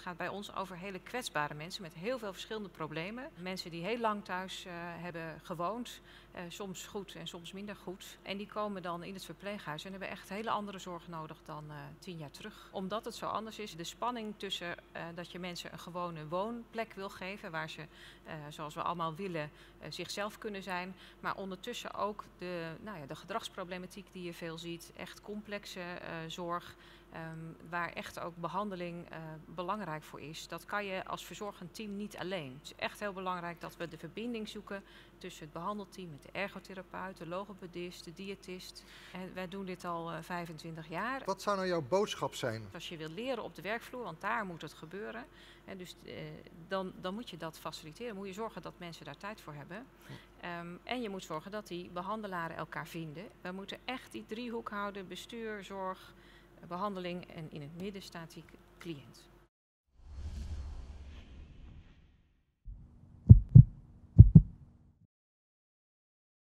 Het gaat bij ons over hele kwetsbare mensen met heel veel verschillende problemen. Mensen die heel lang thuis uh, hebben gewoond, uh, soms goed en soms minder goed. En die komen dan in het verpleeghuis en hebben echt hele andere zorg nodig dan uh, tien jaar terug. Omdat het zo anders is, de spanning tussen dat je mensen een gewone woonplek wil geven, waar ze, zoals we allemaal willen, zichzelf kunnen zijn. Maar ondertussen ook de, nou ja, de gedragsproblematiek die je veel ziet, echt complexe zorg. Um, waar echt ook behandeling uh, belangrijk voor is. Dat kan je als verzorgend team niet alleen. Het is echt heel belangrijk dat we de verbinding zoeken tussen het behandelteam, met de ergotherapeut, de logopedist, de diëtist. En wij doen dit al uh, 25 jaar. Wat zou nou jouw boodschap zijn? Als je wil leren op de werkvloer, want daar moet het gebeuren. Hè, dus uh, dan, dan moet je dat faciliteren. Moet je zorgen dat mensen daar tijd voor hebben. Um, en je moet zorgen dat die behandelaren elkaar vinden. We moeten echt die driehoek houden: bestuur, zorg behandeling en in het midden staat die cliënt.